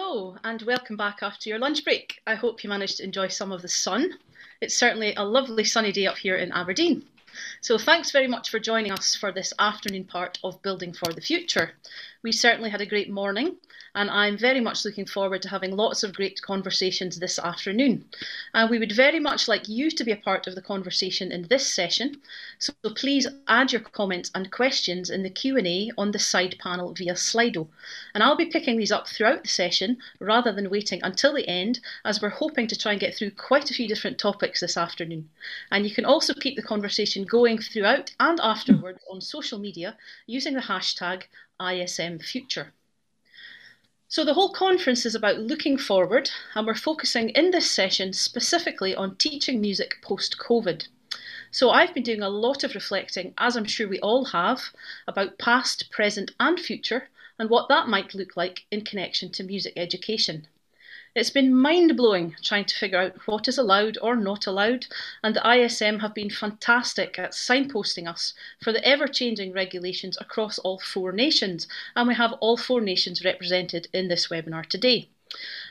Hello and welcome back after your lunch break. I hope you managed to enjoy some of the sun. It's certainly a lovely sunny day up here in Aberdeen. So thanks very much for joining us for this afternoon part of Building for the Future. We certainly had a great morning and I'm very much looking forward to having lots of great conversations this afternoon. And we would very much like you to be a part of the conversation in this session, so please add your comments and questions in the Q&A on the side panel via Slido. And I'll be picking these up throughout the session rather than waiting until the end, as we're hoping to try and get through quite a few different topics this afternoon. And you can also keep the conversation going throughout and afterwards on social media using the hashtag ISMFuture. So the whole conference is about looking forward, and we're focusing in this session specifically on teaching music post-COVID. So I've been doing a lot of reflecting, as I'm sure we all have, about past, present and future, and what that might look like in connection to music education. It's been mind blowing trying to figure out what is allowed or not allowed, and the ISM have been fantastic at signposting us for the ever changing regulations across all four nations, and we have all four nations represented in this webinar today.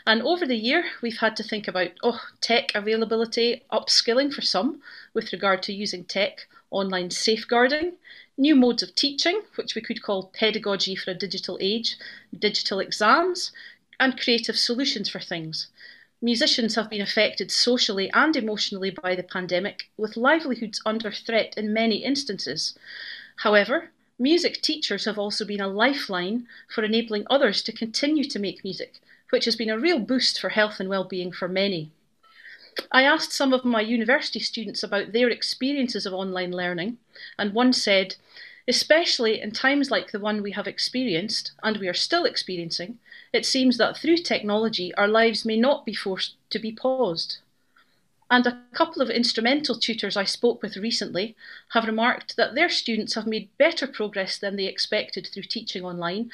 And over the year, we've had to think about oh, tech availability, upskilling for some with regard to using tech, online safeguarding, new modes of teaching, which we could call pedagogy for a digital age, digital exams, and creative solutions for things. Musicians have been affected socially and emotionally by the pandemic, with livelihoods under threat in many instances. However, music teachers have also been a lifeline for enabling others to continue to make music, which has been a real boost for health and well-being for many. I asked some of my university students about their experiences of online learning, and one said, especially in times like the one we have experienced, and we are still experiencing, it seems that through technology our lives may not be forced to be paused. And a couple of instrumental tutors I spoke with recently have remarked that their students have made better progress than they expected through teaching online,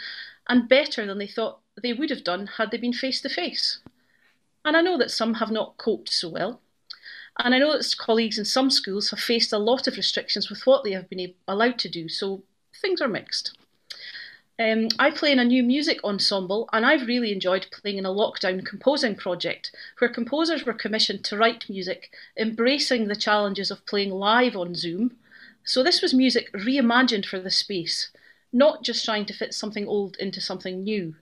and better than they thought they would have done had they been face to face. And I know that some have not coped so well. And I know that colleagues in some schools have faced a lot of restrictions with what they have been allowed to do, so things are mixed. Um, I play in a new music ensemble and I've really enjoyed playing in a lockdown composing project where composers were commissioned to write music embracing the challenges of playing live on Zoom. So this was music reimagined for the space, not just trying to fit something old into something new.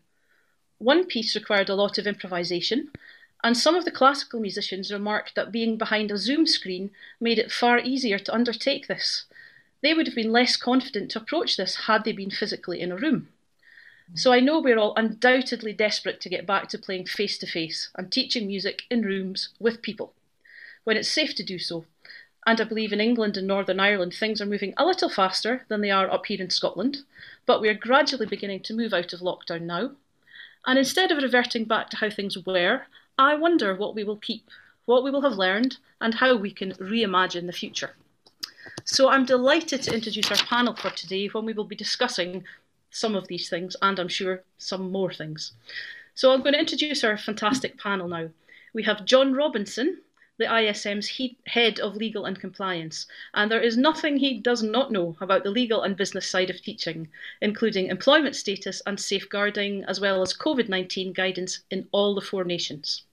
One piece required a lot of improvisation, and some of the classical musicians remarked that being behind a Zoom screen made it far easier to undertake this. They would have been less confident to approach this had they been physically in a room. So I know we're all undoubtedly desperate to get back to playing face to face and teaching music in rooms with people when it's safe to do so. And I believe in England and Northern Ireland things are moving a little faster than they are up here in Scotland, but we are gradually beginning to move out of lockdown now. And instead of reverting back to how things were, I wonder what we will keep, what we will have learned, and how we can reimagine the future. So I'm delighted to introduce our panel for today when we will be discussing some of these things and I'm sure some more things. So I'm going to introduce our fantastic panel now. We have John Robinson, the ISM's he head of legal and compliance, and there is nothing he does not know about the legal and business side of teaching, including employment status and safeguarding, as well as COVID 19 guidance in all the four nations.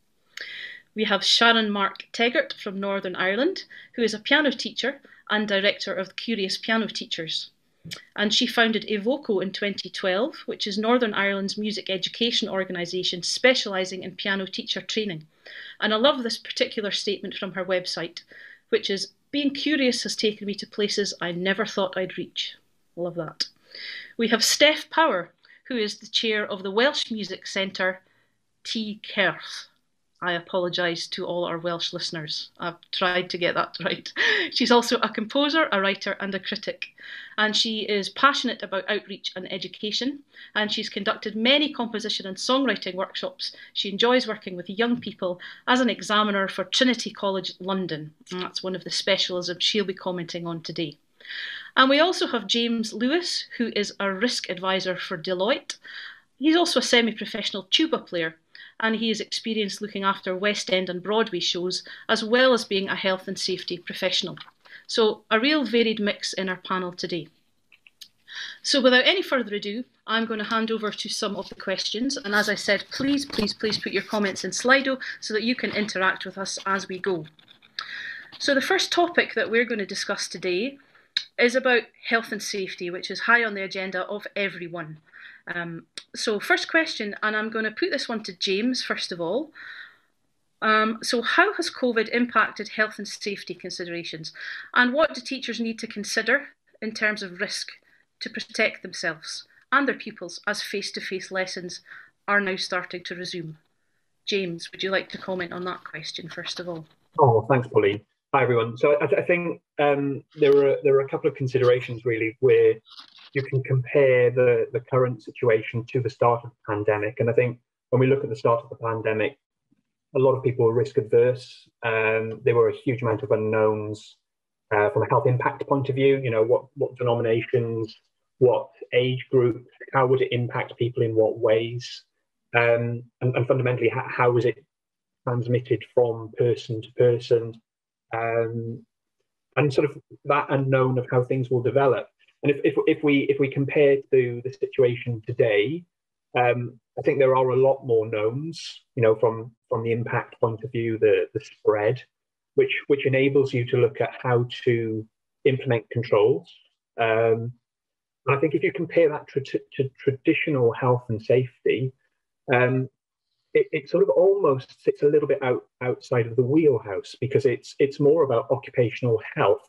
We have Sharon Mark Teggart from Northern Ireland, who is a piano teacher and director of Curious Piano Teachers. And she founded Evoco in 2012, which is Northern Ireland's music education organisation specialising in piano teacher training. And I love this particular statement from her website, which is Being curious has taken me to places I never thought I'd reach. Love that. We have Steph Power, who is the chair of the Welsh Music Centre, Tŷ Cerdd. I apologise to all our Welsh listeners. I've tried to get that right. She's also a composer, a writer, and a critic. And she is passionate about outreach and education. And she's conducted many composition and songwriting workshops. She enjoys working with young people as an examiner for Trinity College London. And that's one of the specialisms she'll be commenting on today. And we also have James Lewis, who is a risk advisor for Deloitte. He's also a semi professional tuba player and he is experienced looking after West End and Broadway shows, as well as being a health and safety professional. So, a real varied mix in our panel today. So without any further ado, I'm going to hand over to some of the questions. And as I said, please, please, please put your comments in Slido so that you can interact with us as we go. So the first topic that we're going to discuss today is about health and safety, which is high on the agenda of everyone. Um, so first question, and I'm going to put this one to James first of all. Um, so how has COVID impacted health and safety considerations? And what do teachers need to consider in terms of risk to protect themselves and their pupils as face-to-face lessons are now starting to resume? James, would you like to comment on that question first of all? Oh, thanks, Pauline. Hi, everyone. So I, I think um, there are there are a couple of considerations really where you can compare the the current situation to the start of the pandemic, and I think when we look at the start of the pandemic, a lot of people were risk adverse. Um, there were a huge amount of unknowns uh, from a health impact point of view. You know, what what denominations, what age group, how would it impact people in what ways, um, and, and, fundamentally, how, how is it transmitted from person to person, um, and sort of that unknown of how things will develop. And if, if, if we if we compare to the situation today, um, I think there are a lot more knowns, you know, from from the impact point of view, the the spread, which which enables you to look at how to implement controls. Um, and I think if you compare that to, to, traditional health and safety, um, it, it, sort of almost sits a little bit out outside of the wheelhouse because it's it's more about occupational health,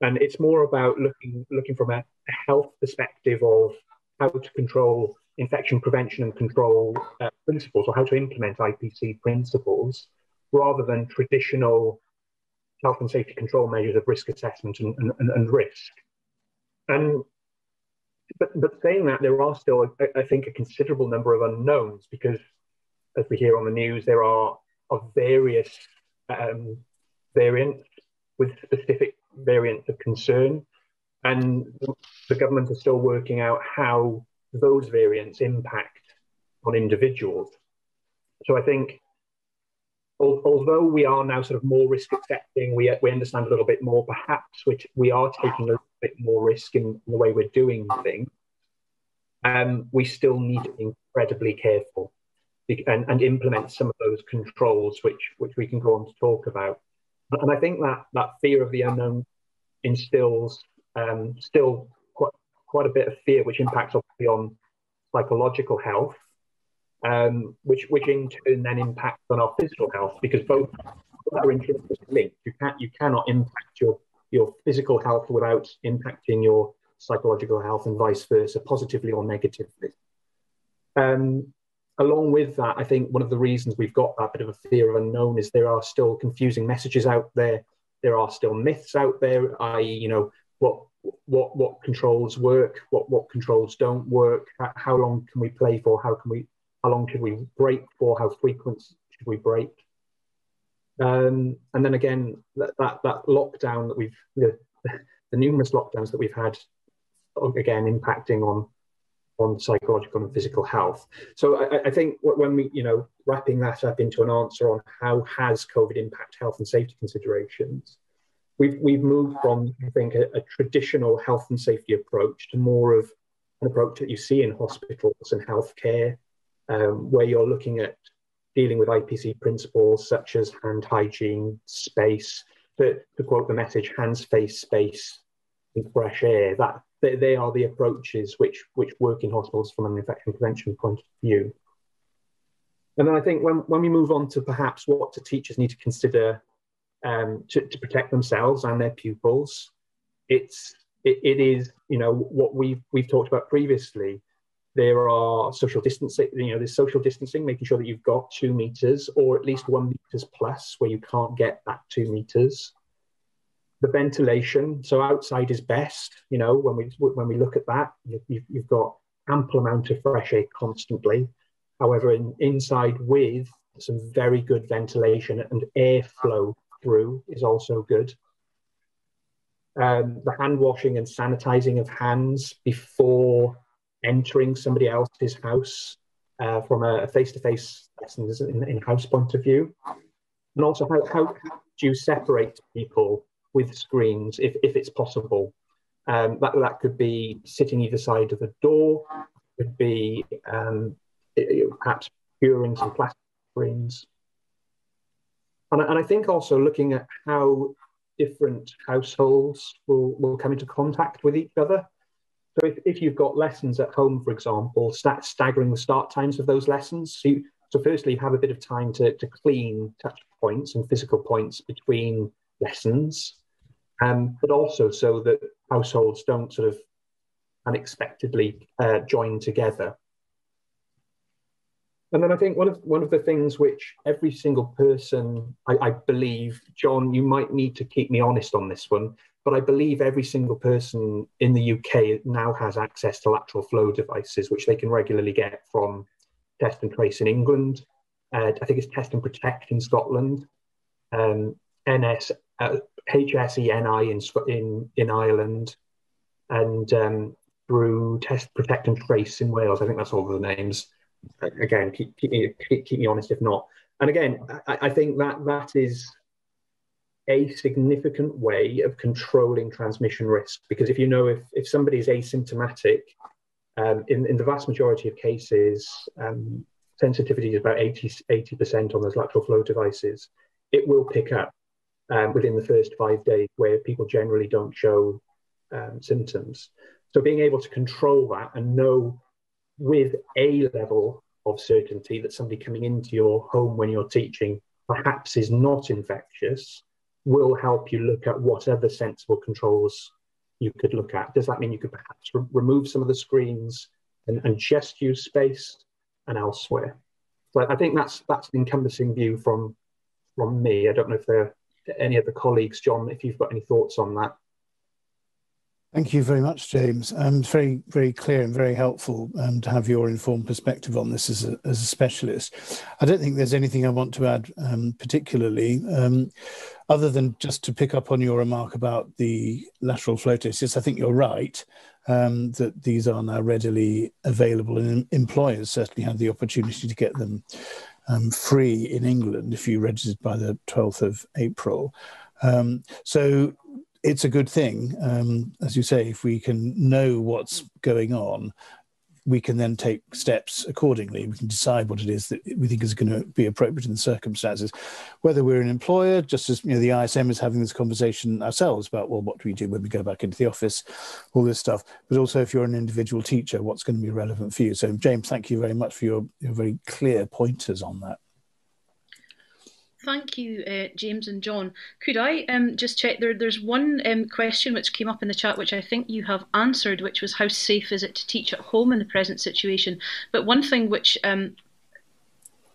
and it's more about looking looking from a, a health perspective of how to control infection prevention and control uh, principles or how to implement IPC principles rather than traditional health and safety control measures of risk assessment and, and, and risk. And but, but saying that, there are still, I, think, a considerable number of unknowns because, as we hear on the news, there are of various um, variants with specific variants of concern, and the government is still working out how those variants impact on individuals. So I think although we are now sort of more risk accepting, we, we understand a little bit more, perhaps which we are taking a little bit more risk in, in the way we're doing things, um, we still need to be incredibly careful and, and implement some of those controls, which, which we can go on to talk about. And I think that that fear of the unknown instills um, still quite quite a bit of fear, which impacts obviously on psychological health, um, which which in turn then impacts on our physical health because both are intrinsically linked. You can't you cannot impact your your physical health without impacting your psychological health and vice versa, positively or negatively. Um, along with that, I think one of the reasons we've got that bit of a fear of unknown is there are still confusing messages out there. There are still myths out there, i.e., you know, what what what controls work, what what controls don't work, how, long can we play for, how can we, how long should we break for, how frequent should we break, um, and then again that, that that lockdown that we've the, the numerous lockdowns that we've had, again impacting on on psychological and physical health. So I, I, think when we, you know, wrapping that up into an answer on how has COVID impact health and safety considerations, we've we've moved from I think a, a, traditional health and safety approach to more of an approach that you see in hospitals and healthcare, um, where you're looking at dealing with IPC principles such as hand hygiene, space. To, to quote the message, hands, face, space, and fresh air. That they, they are the approaches which which work in hospitals from an infection prevention point of view. And then I think when, when we move on to perhaps what the teachers need to consider um, to, to protect themselves and their pupils. It's it, it is you know what we've we've talked about previously. There are social distancing, you know, there's social distancing, making sure that you've got two meters or at least one meters plus where you can't get that two meters. The ventilation, so outside is best. You know, when we when we look at that, you've, you've got ample amount of fresh air constantly. However, in, inside with some very good ventilation and airflow through is also good. Um, the hand washing and sanitizing of hands before entering somebody else's house uh, from a face-to-face lessons in, in-house point of view. And also how, how do you separate people with screens if, if it's possible? Um, that, that could be sitting either side of the door, could be um, perhaps curing some plastic screens. And, and I think also looking at how different households will, will come into contact with each other. So if, if you've got lessons at home, for example, start staggering the start times of those lessons. So, you, so firstly, you have a bit of time to, to clean touch points and physical points between lessons, um, but also so that households don't sort of unexpectedly uh, join together. And then I think one of one of the things which every single person, I, I, believe, John, you might need to keep me honest on this one, but I believe every single person in the UK now has access to lateral flow devices, which they can regularly get from Test and Trace in England. Uh, I think it's Test and Protect in Scotland, um, NS, uh, HSENI in, in in Ireland, and um, through Test, Protect and Trace in Wales. I think that's all the names again, keep, keep me keep, keep me honest if not. And again, I, I think that that is a significant way of controlling transmission risk because if you know if, if somebody is asymptomatic, um, in, in the vast majority of cases, um, sensitivity is about 80, 80% on those lateral flow devices. It will pick up um, within the first five days where people generally don't show um, symptoms. So being able to control that and know with a level of certainty that somebody coming into your home when you're teaching perhaps is not infectious will help you look at what other sensible controls you could look at. Does that mean you could perhaps re- remove some of the screens and, and just use space and elsewhere? So I think that's that's an encompassing view from from me. I don't know if there any other colleagues, John, if you've got any thoughts on that. Thank you very much, James. Um, very, very clear and very helpful um, to have your informed perspective on this as a, as a specialist. I don't think there's anything I want to add um, particularly, um, other than just to pick up on your remark about the lateral flow. Yes, I think you're right um, that these are now readily available, and employers certainly have the opportunity to get them um, free in England if you registered by the 12th of April. Um, so it's a good thing, um, as you say, if we can know what's going on, we can then take steps accordingly. We can decide what it is that we think is going to be appropriate in the circumstances. Whether we're an employer, just as you know, the ISM is having this conversation ourselves about, well, what do we do when we go back into the office, all this stuff. But also, if you're an individual teacher, what's going to be relevant for you. So, James, thank you very much for your, your very clear pointers on that. Thank you, uh, James and John. Could I um, just check? There, there's one um, question which came up in the chat, which I think you have answered, which was how safe is it to teach at home in the present situation? But one thing which um,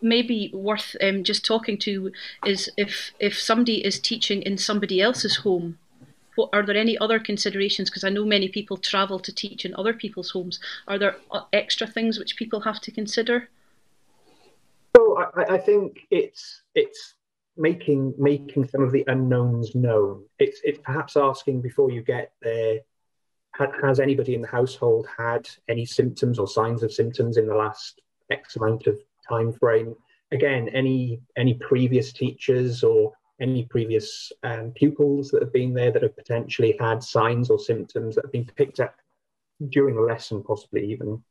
may be worth um, just talking to is if if somebody is teaching in somebody else's home. What, are there any other considerations? Because I know many people travel to teach in other people's homes. Are there uh, extra things which people have to consider? So I, I think it's it's making making some of the unknowns known. It's it's perhaps asking before you get there. Has anybody in the household had any symptoms or signs of symptoms in the last X amount of time frame? Again, any any previous teachers or any previous um, pupils that have been there that have potentially had signs or symptoms that have been picked up during the lesson, possibly even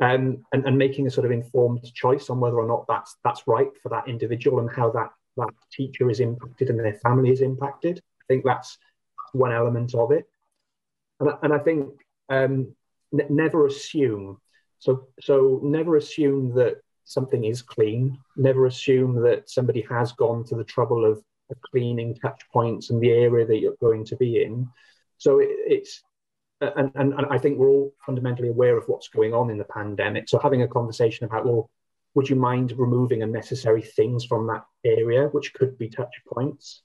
um, and, and making a sort of informed choice on whether or not that's that's right for that individual and how that that teacher is impacted and their family is impacted. I think that's one element of it, and, and I think um, n- never assume. So so never assume that something is clean. Never assume that somebody has gone to the trouble of, of cleaning touch points and the area that you're going to be in. So it, it's and, and, and I think we're all fundamentally aware of what's going on in the pandemic. So having a conversation about, well, would you mind removing unnecessary things from that area, which could be touch points?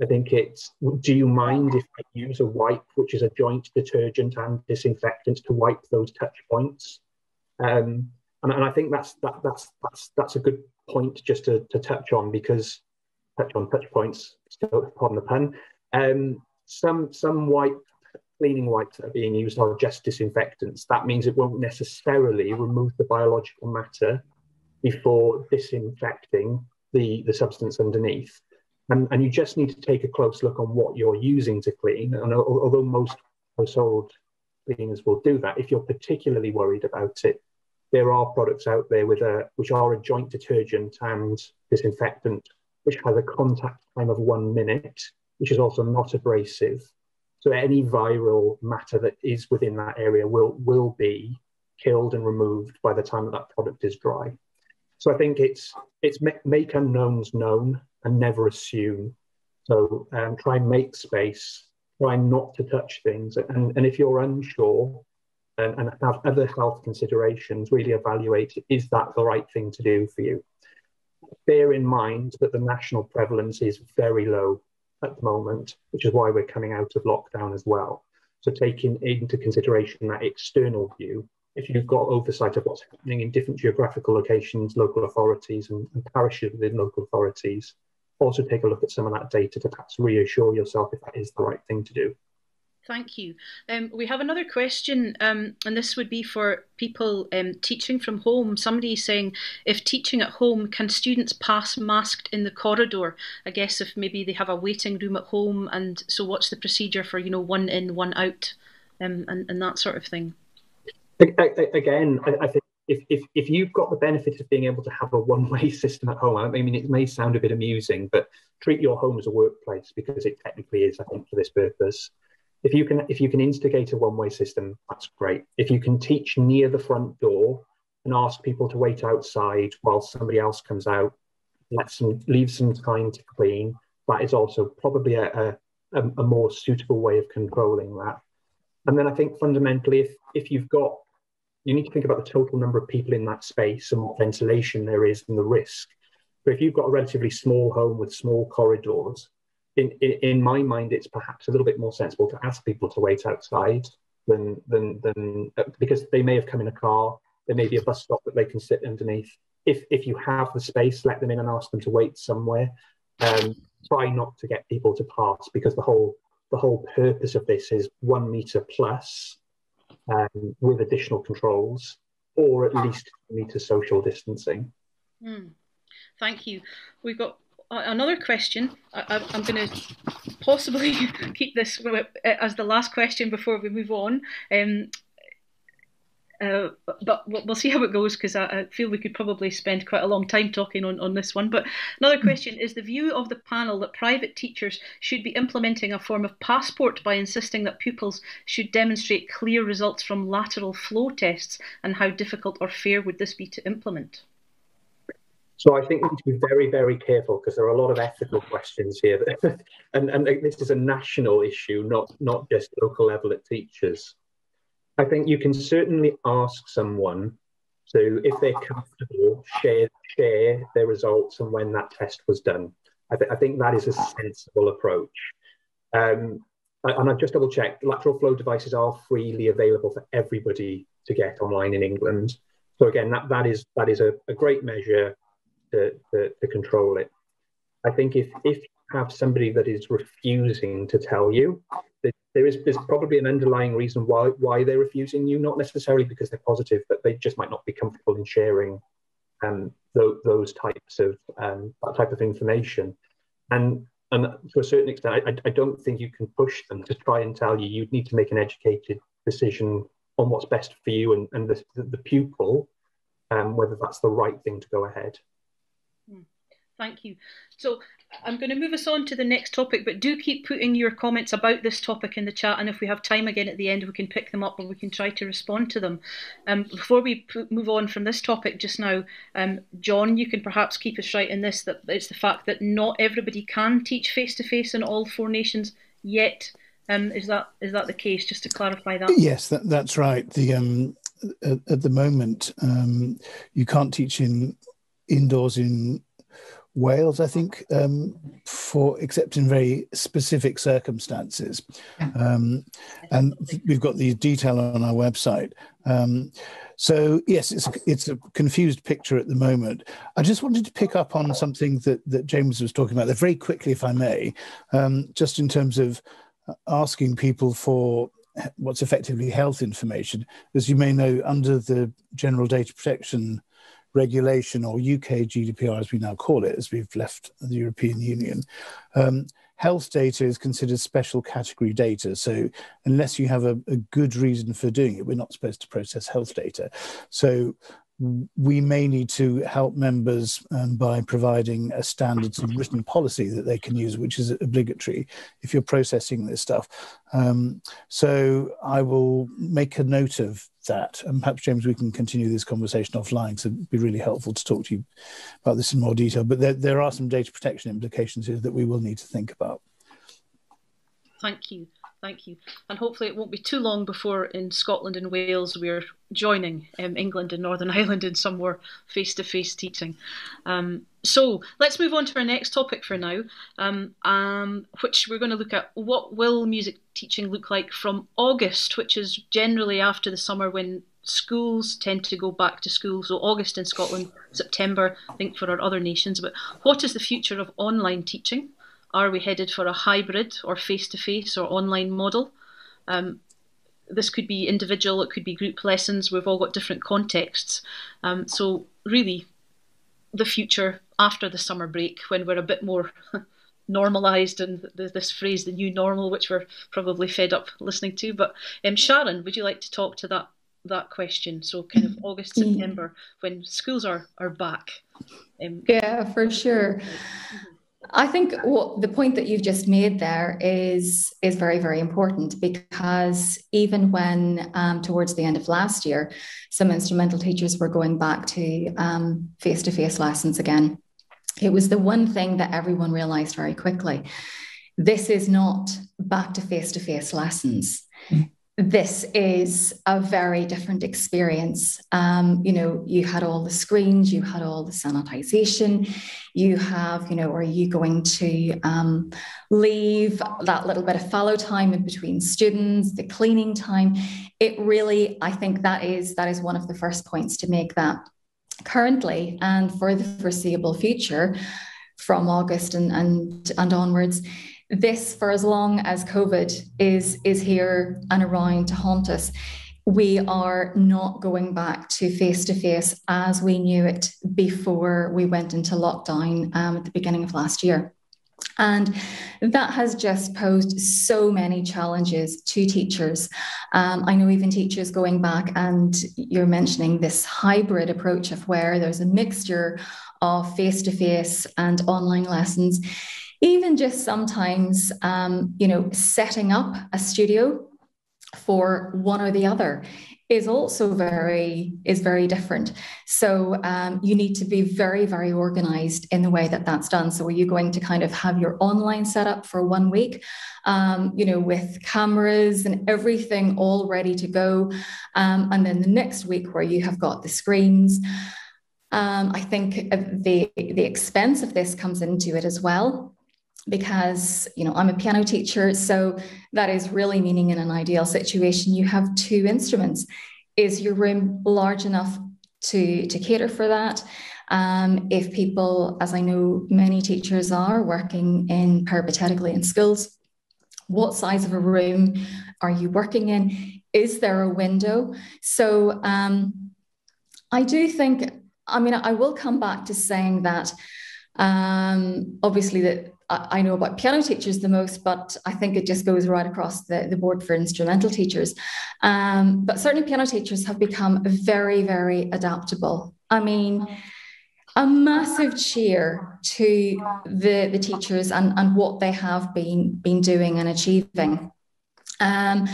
I think it's, do you mind if I use a wipe, which is a joint detergent and disinfectant to wipe those touch points? Um, and, and I think that's, that, that's, that's, that's a good point just to, to touch on because touch on touch points, still, pardon the pun. Um, some, some wipe cleaning wipes that are being used are just disinfectants. That means it won't necessarily remove the biological matter before disinfecting the, the substance underneath. And, and you just need to take a close look on what you're using to clean. And although most household cleaners will do that. If you're particularly worried about it, there are products out there with a which are a joint detergent and disinfectant, which has a contact time of one minute, which is also not abrasive. So any viral matter that is within that area will will be killed and removed by the time that, that product is dry. So I think it's it's make unknowns known and never assume. So um, try and make space. Try not to touch things. And, and if you're unsure and, and have other health considerations, really evaluate is that the right thing to do for you. Bear in mind that the national prevalence is very low at the moment, which is why we're coming out of lockdown as well. So taking into consideration that external view, if you've got oversight of what's happening in different geographical locations, local authorities, and, and parishes within local authorities, also take a look at some of that data to perhaps reassure yourself if that is the right thing to do. Thank you. Um, we have another question, um, and this would be for people um, teaching from home. Somebody saying, if teaching at home, can students pass masked in the corridor? I guess if maybe they have a waiting room at home, and so what's the procedure for you know one in, one out, um, and and that sort of thing. Again, I, think if, if, if you've got the benefit of being able to have a one-way system at home, I mean, it may sound a bit amusing, but treat your home as a workplace because it technically is, I think, for this purpose if you can if you can instigate a one-way system that's great. If you can teach near the front door and ask people to wait outside while somebody else comes out let some leave some time to clean that is also probably a, a, a more suitable way of controlling that. And then i think fundamentally if if you've got you need to think about the total number of people in that space and what ventilation there is and the risk. But if you've got a relatively small home with small corridors in, in, in my mind, it's perhaps a little bit more sensible to ask people to wait outside than than than uh, because they may have come in a car. There may be a bus stop that they can sit underneath. If if you have the space, let them in and ask them to wait somewhere. Um, try not to get people to pass because the whole the whole purpose of this is one meter plus um, with additional controls, or at least meter social distancing. Mm. Thank you. We've got another question. I, am going to possibly keep this as the last question before we move on. Um, uh, but we'll see how it goes because I, I, feel we could probably spend quite a long time talking on, on this one. But another question is the view of the panel that private teachers should be implementing a form of passport by insisting that pupils should demonstrate clear results from lateral flow tests, and how difficult or fair would this be to implement? So I think we need to be very, very careful because there are a lot of ethical questions here, and and this is a national issue, not not just local level at teachers. I think you can certainly ask someone to, if they're comfortable, share share their results and when that test was done. I, th- I think that is a sensible approach. Um, and I've just double checked, lateral flow devices are freely available for everybody to get online in England. So again, that, that is that is a, a great measure to, to, to control it. I think if, if you have somebody that is refusing to tell you, there is there's probably an underlying reason why why they're refusing you, not necessarily because they're positive, but they just might not be comfortable in sharing um, th- those types of um, that type of information. And and to a certain extent, I, I don't think you can push them to try and tell you. You'd need to make an educated decision on what's best for you and, and the, the pupil, um, whether that's the right thing to go ahead. Thank you. So I'm going to move us on to the next topic, but do keep putting your comments about this topic in the chat, and if we have time again at the end, we can pick them up and we can try to respond to them. Um, before we move on from this topic just now, um, John, you can perhaps keep us right in this that it's the fact that not everybody can teach face to face in all four nations yet. Um, is that is that the case? Just to clarify that. Yes, that, that's right. The um, at, at the moment, um, you can't teach in indoors in Wales, I think, um, for except in very specific circumstances. Um, and we've got the detail on our website. Um, so yes, it's a, it's a confused picture at the moment. I just wanted to pick up on something that that James was talking about there very quickly, if I may, um, just in terms of asking people for what's effectively health information. As you may know, under the General Data Protection regulation or UK GDPR, as we now call it, as we've left the European Union, um, health data is considered special category data. So unless you have a, a good reason for doing it, we're not supposed to process health data. So we may need to help members um, by providing a standard written policy that they can use, which is obligatory if you're processing this stuff. Um, so I will make a note of that. And perhaps, James, we can continue this conversation offline. So it'd be really helpful to talk to you about this in more detail. But there, there are some data protection implications here that we will need to think about. Thank you. Thank you. And hopefully it won't be too long before in Scotland and Wales we're joining um, England and Northern Ireland in some more face to face teaching. Um, so let's move on to our next topic for now, um, um, which we're going to look at what will music teaching look like from August, which is generally after the summer when schools tend to go back to school. So August in Scotland, September, I think for our other nations. But what is the future of online teaching? Are we headed for a hybrid or face to face or online model? Um, this could be individual, it could be group lessons. We've all got different contexts. Um, so, really, the future after the summer break, when we're a bit more normalized and this phrase, the new normal, which we're probably fed up listening to. But um, Sharon, would you like to talk to that that question? So, kind of August, September, when schools are are back. Um, yeah, for sure. Mm-hmm. I think what the point that you've just made there is is very very important because even when um, towards the end of last year, some instrumental teachers were going back to face to face lessons again. It was the one thing that everyone realized very quickly. This is not back to face to face lessons. Mm this is a very different experience. Um, you know, you had all the screens, you had all the sanitization, you have, you know, are you going to um, leave that little bit of fallow time in between students, the cleaning time? It really, I think that is that is one of the first points to make that currently and for the foreseeable future from August and and, and onwards this for as long as COVID is is here and around to haunt us. We are not going back to face to face as we knew it before we went into lockdown um, at the beginning of last year. And that has just posed so many challenges to teachers. Um, I know even teachers going back, and you're mentioning this hybrid approach of where there's a mixture of face to face and online lessons even just sometimes, um, you know, setting up a studio for one or the other is also very is very different. So um, you need to be very very organized in the way that that's done. So are you going to kind of have your online setup for one week um, you know with cameras and everything all ready to go um, and then the next week where you have got the screens? Um, i think the the expense of this comes into it as well because you know I'm a piano teacher, so that is really meaning in an ideal situation you have two instruments. Is your room large enough to to cater for that? Um, if people, as I know many teachers are working in peripatetically in schools, what size of a room are you working in? Is there a window? So um, I do think. I mean, I will come back to saying that um, obviously that I know about piano teachers the most, but I think it just goes right across the, the board for instrumental teachers. Um, but certainly, piano teachers have become very, very adaptable. I mean, a massive cheer to the, the teachers and, and what they have been, been doing and achieving. Um,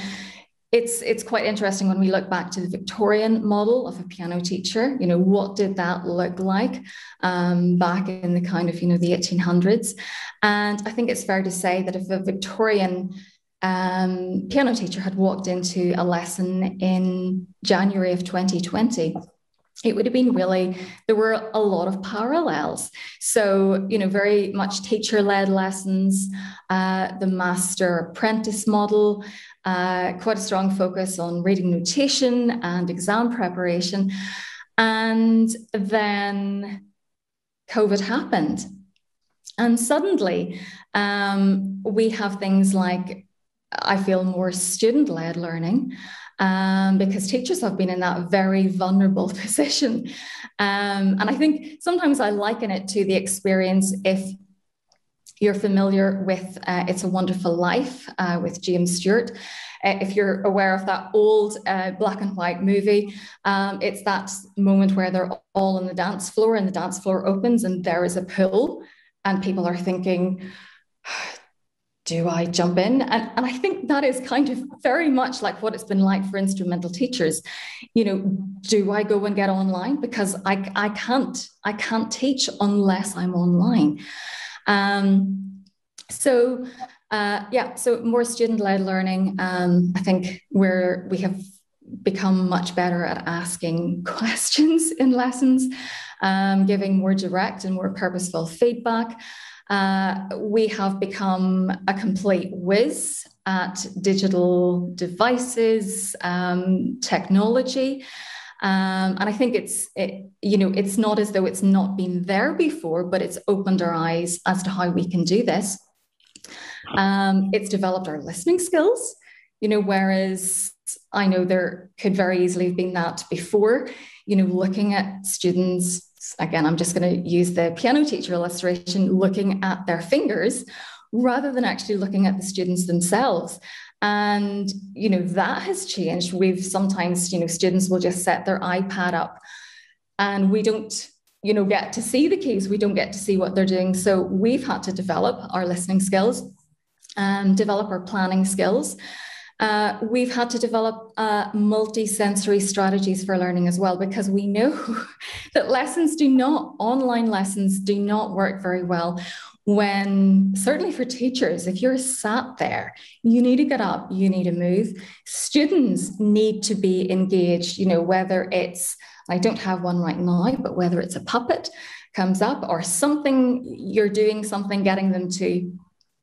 it's it's quite interesting when we look back to the Victorian model of a piano teacher. You know, what did that look like um, back in the kind of you know the 1800s? And I think it's fair to say that if a Victorian um, piano teacher had walked into a lesson in January of 2020, it would have been really there were a lot of parallels so you know very much teacher led lessons uh, the master apprentice model uh, quite a strong focus on reading notation and exam preparation. And then COVID happened. And suddenly um, we have things like, I feel more student led learning. Um, because teachers have been in that very vulnerable position. Um, and I think sometimes I liken it to the experience if you're familiar with uh, It's a Wonderful Life uh, with James Stewart. Uh, if you're aware of that old uh, black and white movie, um, it's that moment where they're all on the dance floor and the dance floor opens and there is a pool, and people are thinking, do I jump in? And, and I think that is kind of very much like what it's been like for instrumental teachers. You know, do I go and get online? Because I, I can't, I can't teach unless I'm online. Um, so uh, yeah, so more student-led learning. Um, I think we're we have become much better at asking questions in lessons, um, giving more direct and more purposeful feedback. Uh, we have become a complete whiz at digital devices, um, technology. Um, and I think it's, it, you know, it's not as though it's not been there before, but it's opened our eyes as to how we can do this. Um, it's developed our listening skills, you know, whereas I know there could very easily have been that before, you know, looking at students again, I'm just going to use the piano teacher illustration, looking at their fingers rather than actually looking at the students themselves. And, you know, that has changed. We've sometimes, you know, students will just set their iPad up and we don't, you know, get to see the keys. We don't get to see what they're doing. So we've had to develop our listening skills, and develop our planning skills. Uh, we've had to develop uh, multi-sensory strategies for learning as well because we know that lessons do not online lessons do not work very well when certainly for teachers if you're sat there you need to get up you need to move. Students need to be engaged you know whether it's i don't have one right now but whether it's a puppet comes up or something you're doing something getting them to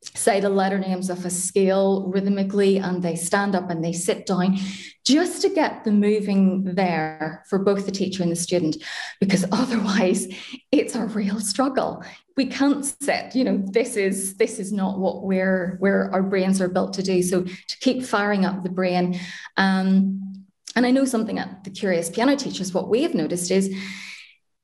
say the letter names of a scale rhythmically and they stand up and they sit down just to get the moving there for both the teacher and the student because otherwise it's a real struggle. We can't sit you know this is this is not what we're where our brains are built to do. So to keep firing up the brain um, and i know something at the curious piano teachers what we have noticed is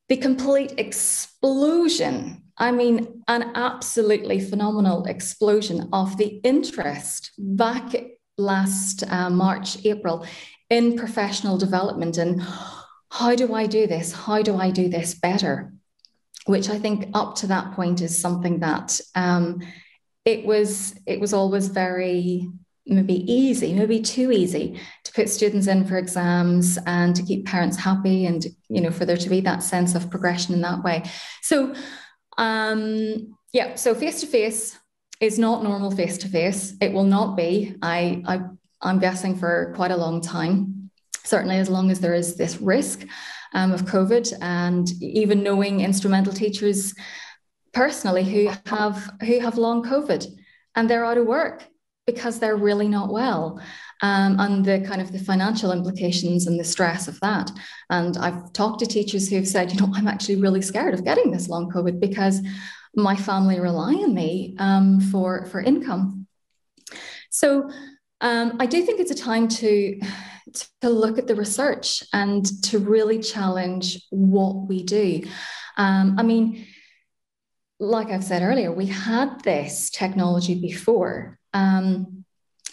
the complete explosion I mean, an absolutely phenomenal explosion of the interest back last uh, March, April in professional development and how do I do this? How do I do this better? Which I think up to that point is something that um, it was it was always very maybe easy, maybe too easy to put students in for exams and to keep parents happy and you know for there to be that sense of progression in that way. So um, yeah, so face to face is not normal face to face. It will not be. I, I I'm guessing for quite a long time. Certainly, as long as there is this risk um, of COVID, and even knowing instrumental teachers personally who have who have long COVID and they're out of work because they're really not well um, and the kind of the financial implications and the stress of that. And I've talked to teachers who've said, you know, I'm actually really scared of getting this long COVID because my family rely on me um, for, for income. So um, I do think it's a time to, to look at the research and to really challenge what we do. Um, I mean, like I've said earlier, we had this technology before. Um,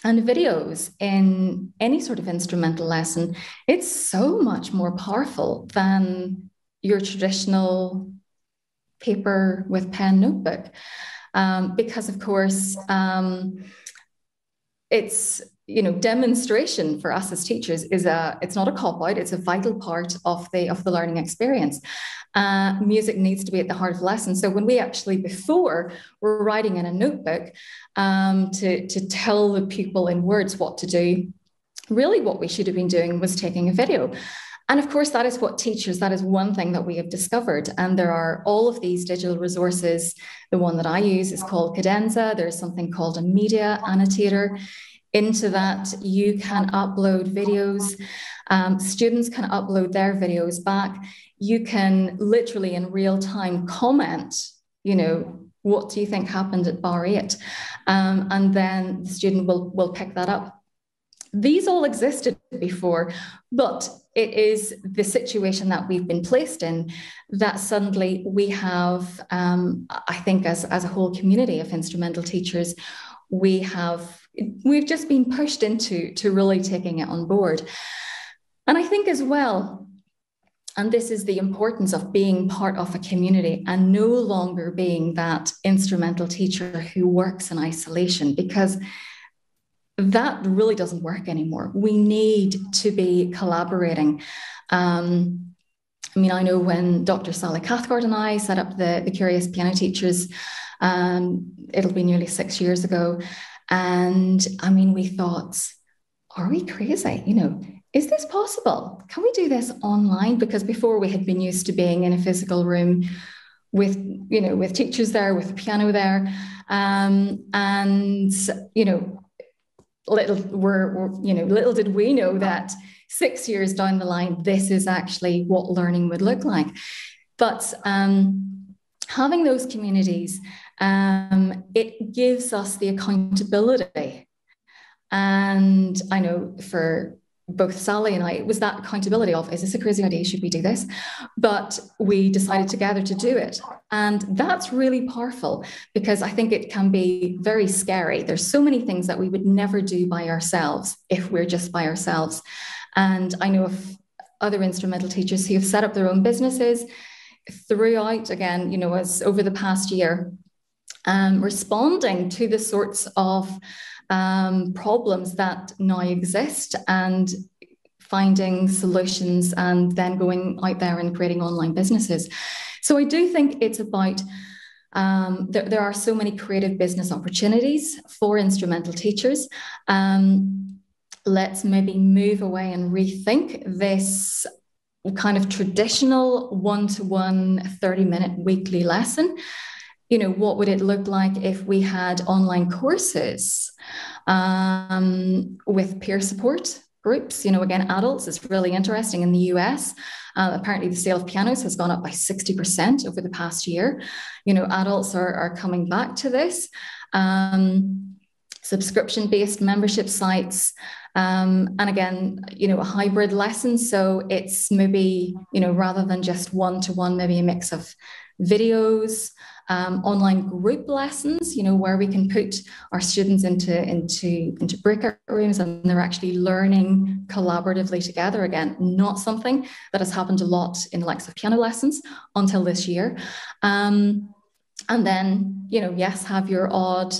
and videos in any sort of instrumental lesson, it's so much more powerful than your traditional paper with pen notebook. Um, because, of course, um, it's you know demonstration for us as teachers is a it's not a cop out it's a vital part of the of the learning experience uh, music needs to be at the heart of the lesson so when we actually before were writing in a notebook um, to to tell the pupil in words what to do really what we should have been doing was taking a video and of course, that is what teachers, that is one thing that we have discovered. And there are all of these digital resources. The one that I use is called Cadenza. There's something called a media annotator. Into that, you can upload videos. Um, students can upload their videos back. You can literally in real time comment, you know, what do you think happened at bar eight? Um, and then the student will, will pick that up. These all existed before, but it is the situation that we've been placed in that suddenly we have, um, I think, as, as a whole community of instrumental teachers, we have we've just been pushed into to really taking it on board. And I think as well, and this is the importance of being part of a community and no longer being that instrumental teacher who works in isolation, because that really doesn't work anymore. We need to be collaborating. Um, I mean, I know when Dr. Sally Cathcart and I set up the, the Curious Piano Teachers, um, it'll be nearly six years ago. And I mean, we thought, are we crazy? You know, is this possible? Can we do this online? Because before we had been used to being in a physical room with, you know, with teachers there, with a piano there. Um, and, you know, little we're, we're, you know, little did we know that six years down the line, this is actually what learning would look like. But um, having those communities, um, it gives us the accountability. And I know for both Sally and I, it was that accountability of, is this a crazy idea? Should we do this? But we decided together to do it. And that's really powerful because I think it can be very scary. There's so many things that we would never do by ourselves if we're just by ourselves. And I know of other instrumental teachers who have set up their own businesses throughout, again, you know, as over the past year, um, responding to the sorts of um, problems that now exist and finding solutions and then going out there and creating online businesses. So I do think it's about um, there, there, are so many creative business opportunities for instrumental teachers. Um, let's maybe move away and rethink this kind of traditional one to one 30 minute weekly lesson you know, what would it look like if we had online courses um, with peer support groups? You know, again, adults is really interesting in the US. Uh, apparently, the sale of pianos has gone up by 60% over the past year. You know, adults are, are coming back to this. Um, subscription based membership sites. Um, and again, you know, a hybrid lesson. So it's maybe, you know, rather than just one to one, maybe a mix of videos, um, online group lessons, you know, where we can put our students into, into, into breakout rooms and they're actually learning collaboratively together again, not something that has happened a lot in the likes of piano lessons until this year. Um, and then, you know, yes, have your odd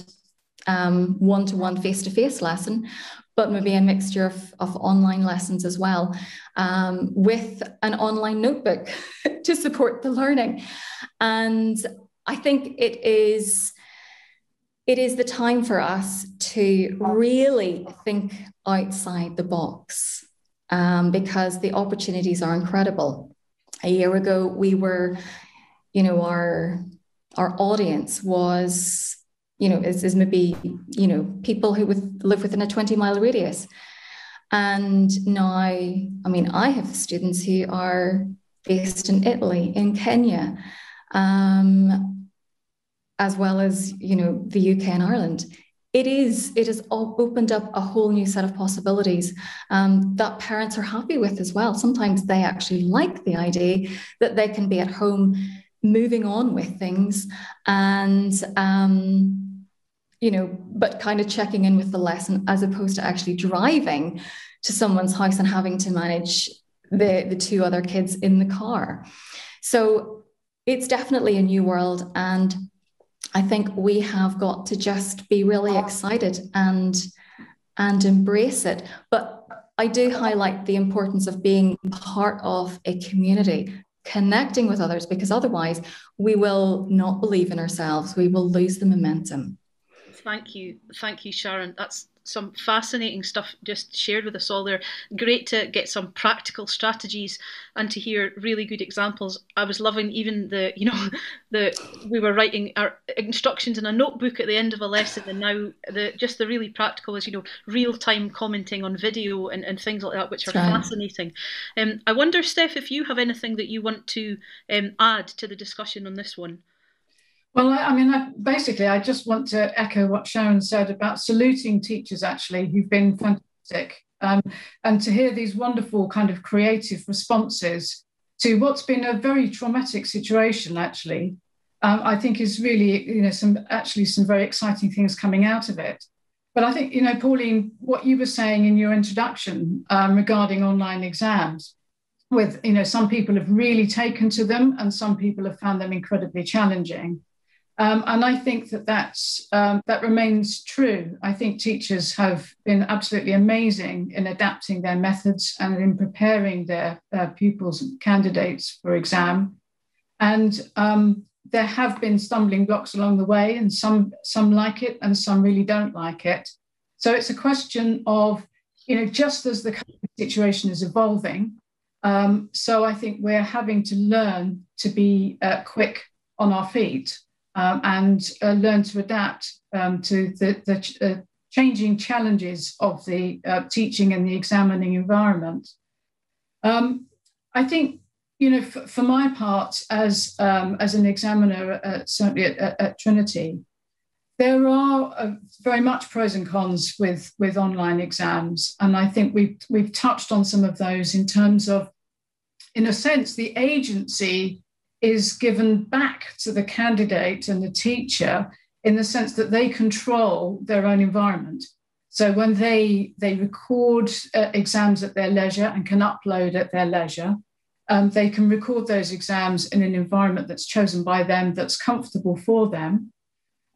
um, one-to-one face-to-face lesson, but maybe a mixture of, of online lessons as well, um, with an online notebook to support the learning. And I think it is it is the time for us to really think outside the box um, because the opportunities are incredible. A year ago, we were, you know, our our audience was, you know, is, is maybe, you know, people who would live within a 20 mile radius. And now, I mean, I have students who are based in Italy, in Kenya, um, as well as you know the UK and Ireland. It is it has opened up a whole new set of possibilities um, that parents are happy with as well. Sometimes they actually like the idea that they can be at home, moving on with things, and um, you know, but kind of checking in with the lesson as opposed to actually driving to someone's house and having to manage the the two other kids in the car. So it's definitely a new world. And I think we have got to just be really excited and and embrace it. But I do highlight the importance of being part of a community, connecting with others, because otherwise we will not believe in ourselves. We will lose the momentum. Thank you. Thank you, Sharon. That's some fascinating stuff just shared with us all there. Great to get some practical strategies and to hear really good examples. I was loving even the, you know, the we were writing our instructions in a notebook at the end of a lesson, and now the just the really practical is, you know, real time commenting on video and, and things like that, which are fascinating. Um, I wonder, Steph, if you have anything that you want to um, add to the discussion on this one. Well, I, I mean, I, basically, I just want to echo what Sharon said about saluting teachers, actually, who've been fantastic um, and to hear these wonderful kind of creative responses to what's been a very traumatic situation, actually, um, I think is really, you know, some actually some very exciting things coming out of it. But I think, you know, Pauline, what you were saying in your introduction um, regarding online exams, with, you know, some people have really taken to them and some people have found them incredibly challenging. Um, and I think that that's, um, that remains true. I think teachers have been absolutely amazing in adapting their methods and in preparing their uh, pupils and candidates for exam. And um, there have been stumbling blocks along the way, and some some like it, and some really don't like it. So it's a question of, you know, just as the situation is evolving. Um, so I think we're having to learn to be uh, quick on our feet um, and uh, learn to adapt um, to the, the uh, changing challenges of the uh, teaching and the examining environment. Um, I think, you know, for, for my part, as, um, as an examiner, certainly at, at, at, Trinity, there are uh, very much pros and cons with, with online exams. And I think we've, we've touched on some of those in terms of, in a sense, the agency is given back to the candidate and the teacher in the sense that they control their own environment. So when they they record uh, exams at their leisure and can upload at their leisure, um, they can record those exams in an environment that's chosen by them, that's comfortable for them.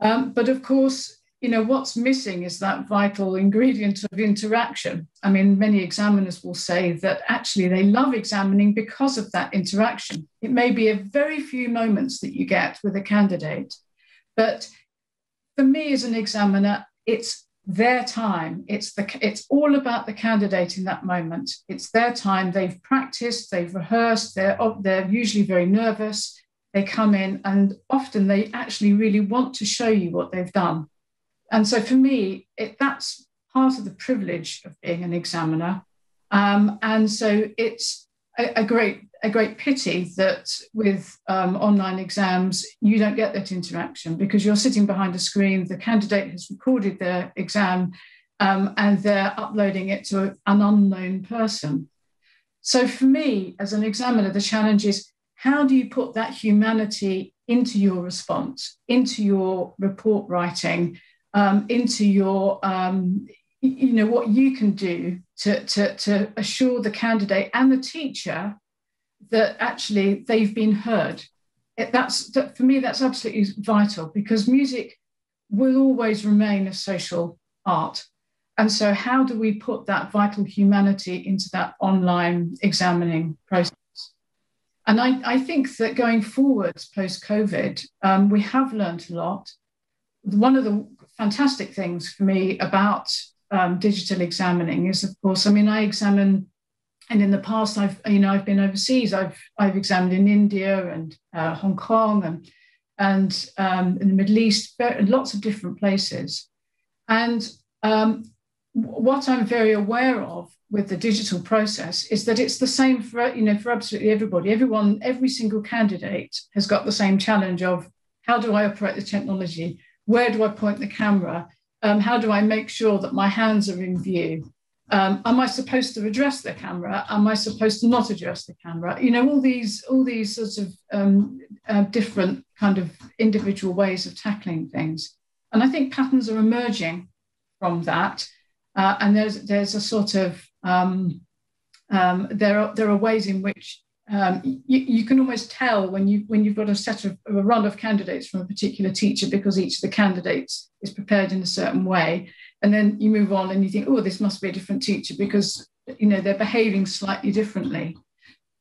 Um, but of course, you know, what's missing is that vital ingredient of interaction. I mean, many examiners will say that actually they love examining because of that interaction. It may be a very few moments that you get with a candidate, but for me as an examiner, it's their time. It's the it's all about the candidate in that moment. It's their time. They've practiced, they've rehearsed. They're they're usually very nervous. They come in, and often they actually really want to show you what they've done and so for me, it, that's part of the privilege of being an examiner. Um, and so it's a, a, great a great pity that with um, online exams you don't get that interaction because you're sitting behind a screen. The candidate has recorded their exam um, and they're uploading it to an unknown person. So for me, as an examiner, the challenge is how do you put that humanity into your response, into your report writing, um, into your, um, you know, what you can do to, to, to assure the candidate and the teacher that actually they've been heard. It, that's that, for me, that's absolutely vital because music will always remain a social art. And so, how do we put that vital humanity into that online examining process? And I, I think that going forwards post COVID, um, we have learned a lot. One of the fantastic things for me about um, digital examining is, of course, I mean, I examine, and in the past, I've you know I've been overseas. I've I've examined in India and uh, Hong Kong and and um, in the Middle East, lots of different places. And um, what I'm very aware of with the digital process is that it's the same for you know for absolutely everybody. Everyone, every single candidate has got the same challenge of how do I operate the technology? Where do I point the camera? Um, how do I make sure that my hands are in view? Um, am I supposed to address the camera? Am I supposed to not address the camera? You know, all these all these sorts of um, uh, different kind of individual ways of tackling things, and I think patterns are emerging from that. Uh, and there's there's a sort of um, um, there are there are ways in which um, you, you, can almost tell when you when you've got a set of a run of candidates from a particular teacher because each of the candidates is prepared in a certain way, and then you move on and you think, oh, this must be a different teacher because you know they're behaving slightly differently.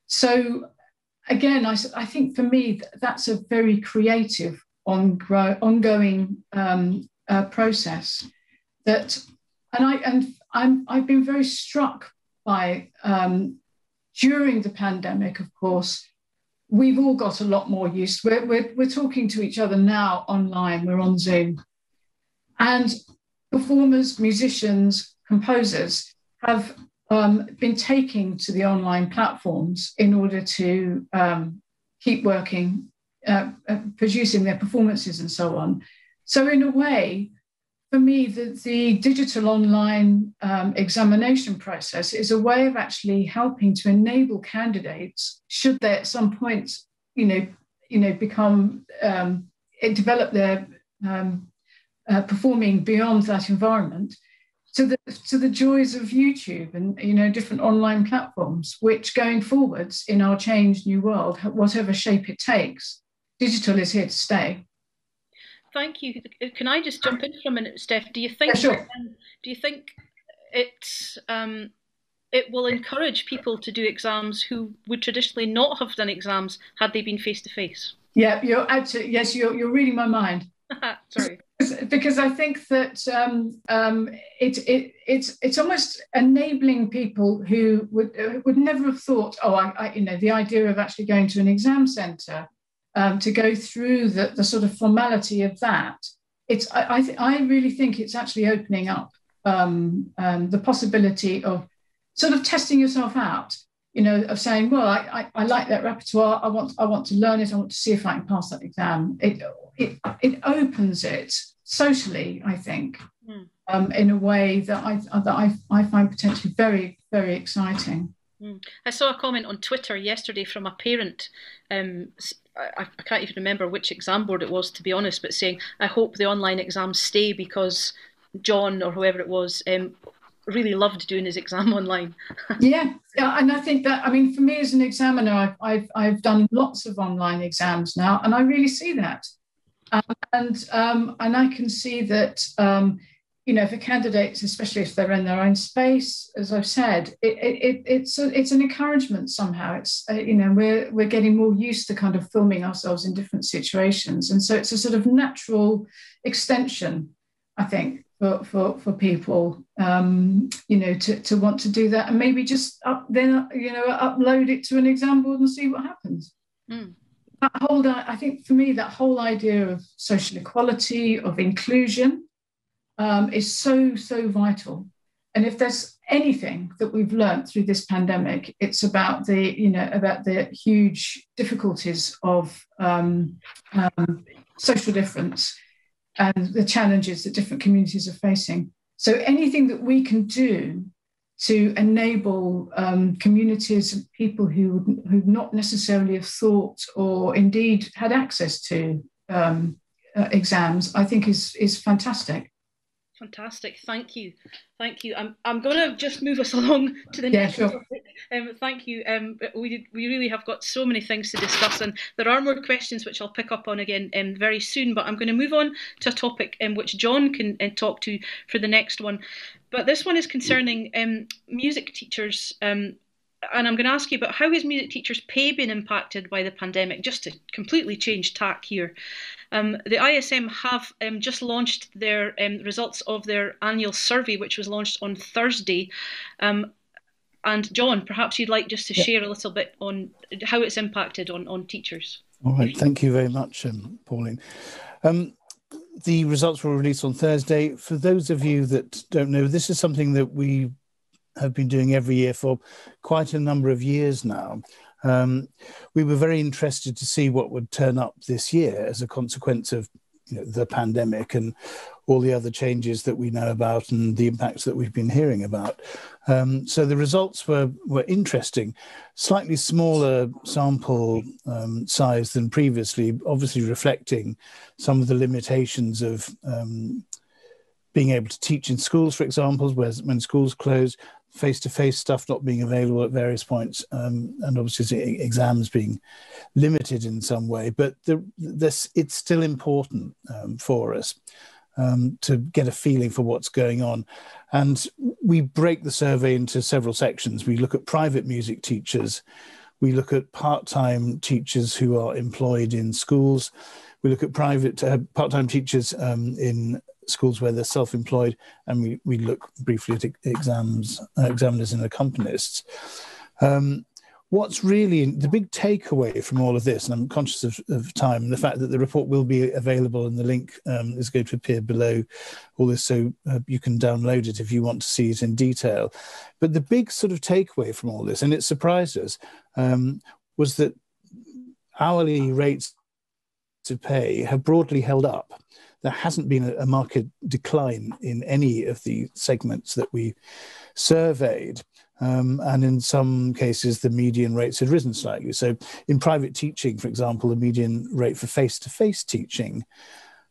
So again, I, I think for me that's a very creative on, ongoing um, uh, process that, and I and I'm I've been very struck by um, during the pandemic, of course, we've all got a lot more used. We're, we're, we're talking to each other now online, we're on Zoom. And performers, musicians, composers have um, been taking to the online platforms in order to um, keep working, uh, uh, producing their performances and so on. So, in a way, for me, the, the digital online um, examination process is a way of actually helping to enable candidates, should they at some point, you know, you know, become um, develop their um, uh, performing beyond that environment, to the to the joys of YouTube and you know different online platforms, which going forwards in our changed new world, whatever shape it takes, digital is here to stay thank you. Can I just jump in for a minute, Steph? Do you think? Yeah, sure. um, do you think it um, it will encourage people to do exams who would traditionally not have done exams had they been face to face? Yeah, you're absolutely yes. You're you're reading my mind. Sorry. Because I think that um, um, it, it, it's it's almost enabling people who would would never have thought, oh, I, I you know, the idea of actually going to an exam centre um, to go through the, the sort of formality of that, it's I, I, th- I really think it's actually opening up um, um, the possibility of sort of testing yourself out. You know, of saying, well, I, I, I, like that repertoire. I want I want to learn it. I want to see if I can pass that exam. It it it opens it socially, I think, mm. um, in a way that I that I, I find potentially very very exciting. Mm. I saw a comment on Twitter yesterday from a parent um, I, I, can't even remember which exam board it was to be honest, but saying I hope the online exams stay because John or whoever it was um, really loved doing his exam online. yeah, yeah, and I think that I mean for me as an examiner, I've I've, I've done lots of online exams now, and I really see that, um, and um, and I can see that um, you know, for candidates, especially if they're in their own space, as I've said, it, it, it's a, it's an encouragement somehow. It's uh, you know we're we're getting more used to kind of filming ourselves in different situations, and so it's a sort of natural extension, I think, for for for people, um, you know, to to want to do that, and maybe just up then you know upload it to an exam board and see what happens. Mm. That whole, I think, for me, that whole idea of social equality, of inclusion um, is so, so vital. And if there's anything that we've learned through this pandemic, it's about the, you know, about the huge difficulties of um, um, social difference and the challenges that different communities are facing. So anything that we can do to enable um, communities and people who who not necessarily have thought or indeed had access to um, uh, exams, I think is is fantastic. Fantastic, thank you, thank you. I'm I'm going to just move us along to the yeah, next sure. topic. Um, thank you. Um, we we really have got so many things to discuss, and there are more questions which I'll pick up on again um, very soon. But I'm going to move on to a topic um, which John can uh, talk to for the next one. But this one is concerning um, music teachers um, and I'm going to ask you about how has music teachers' pay been impacted by the pandemic? Just to completely change tack here, um, the ISM have um, just launched their um, results of their annual survey, which was launched on Thursday. Um, and John, perhaps you'd like just to yeah. share a little bit on how it's impacted on, on teachers. All right, thank you very much, um, Pauline. Um, the results were released on Thursday. For those of you that don't know, this is something that we have been doing every year for quite a number of years now. Um, we were very interested to see what would turn up this year as a consequence of you know, the pandemic and all the other changes that we know about and the impacts that we've been hearing about. Um, so the results were were interesting, slightly smaller sample um, size than previously, obviously reflecting some of the limitations of um, being able to teach in schools, for example, when schools close, face-to-face stuff not being available at various points, um, and obviously exams being limited in some way. But the, this it's still important um, for us um, to get a feeling for what's going on, and we break the survey into several sections. We look at private music teachers, we look at part-time teachers who are employed in schools. We look at private uh, part-time teachers um, in schools where they're self-employed, and we, we look briefly at exams, uh, examiners and accompanists. Um, what's really the big takeaway from all of this, and I'm conscious of, of time, and the fact that the report will be available and the link um, is going to appear below all this, so uh, you can download it if you want to see it in detail. But the big sort of takeaway from all this, and it surprised us, um, was that hourly rates to pay have broadly held up. There hasn't been a, market decline in any of the segments that we surveyed. Um, and in some cases, the median rates had risen slightly. So, in private teaching, for example, the median rate for face to face teaching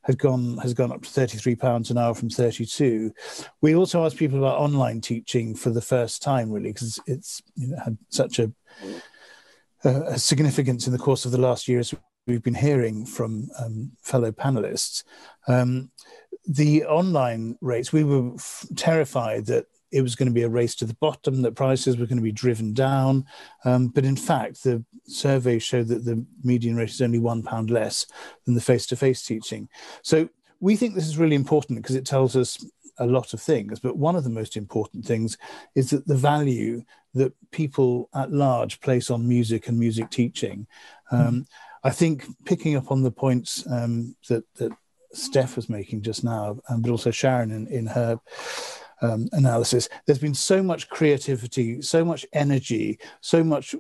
had gone has gone up to 33 pounds an hour from 32 we also asked people about online teaching for the first time really because it's you know, had such a, a, significance in the course of the last year as we've been hearing from um, fellow panelists um, the online rates we were f- terrified that it was going to be a race to the bottom, that prices were going to be driven down. Um, but in fact, the survey showed that the median rate is only one pound less than the face to face teaching. So we think this is really important because it tells us a lot of things. But one of the most important things is that the value that people at large place on music and music teaching. Um, mm-hmm. I think picking up on the points um, that, that Steph was making just now, um, but also Sharon in, in her um, analysis. There's been so much creativity, so much energy, so much